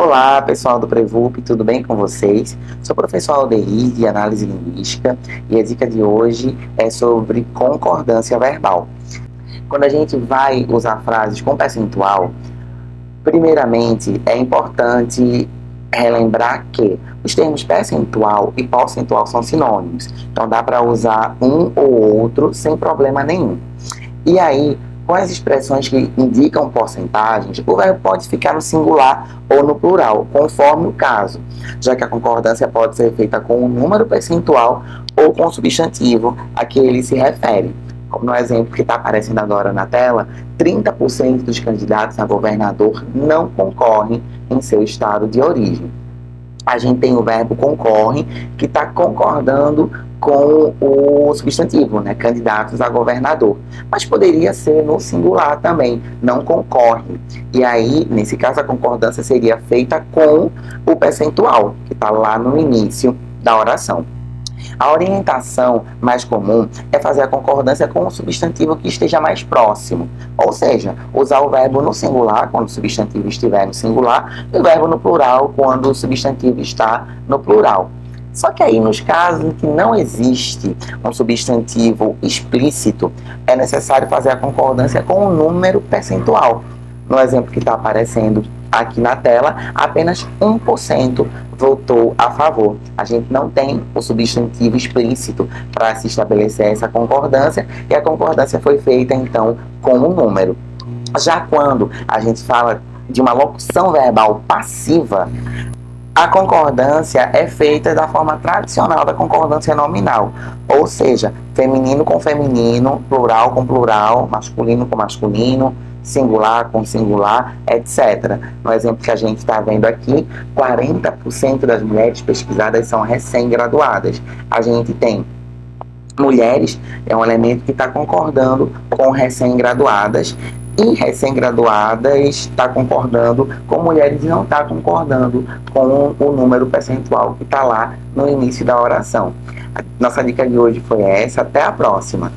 Olá, pessoal do Prevup, tudo bem com vocês? Sou professor Aldeir, de Análise Linguística, e a dica de hoje é sobre concordância verbal. Quando a gente vai usar frases com percentual, primeiramente é importante relembrar que os termos percentual e porcentual são sinônimos. Então dá para usar um ou outro sem problema nenhum. E aí, com as expressões que indicam porcentagens, o verbo pode ficar no singular ou no plural, conforme o caso, já que a concordância pode ser feita com um número percentual ou com o substantivo a que ele se refere. Como no exemplo que está aparecendo agora na tela, 30% dos candidatos a governador não concorrem em seu estado de origem. A gente tem o verbo concorre, que está concordando com o substantivo, né, candidatos a governador. Mas poderia ser no singular também, não concorre. E aí, nesse caso, a concordância seria feita com o percentual, que está lá no início da oração. A orientação mais comum é fazer a concordância com o substantivo que esteja mais próximo, ou seja, usar o verbo no singular quando o substantivo estiver no singular e o verbo no plural quando o substantivo está no plural. Só que aí, nos casos em que não existe um substantivo explícito, é necessário fazer a concordância com o número percentual. No exemplo que está aparecendo aqui na tela, apenas 1% votou a favor. A gente não tem o substantivo explícito para se estabelecer essa concordância e a concordância foi feita então com o número. Já quando a gente fala de uma locução verbal passiva, a concordância é feita da forma tradicional da concordância nominal, ou seja, feminino com feminino, plural com plural, masculino com masculino, singular com singular, etc. No exemplo que a gente está vendo aqui, 40% das mulheres pesquisadas são recém-graduadas. A gente tem mulheres, é um elemento que está concordando com recém-graduadas, e recém-graduadas está concordando com mulheres não está concordando com o número percentual que está lá no início da oração. Nossa dica de hoje foi essa. Até a próxima.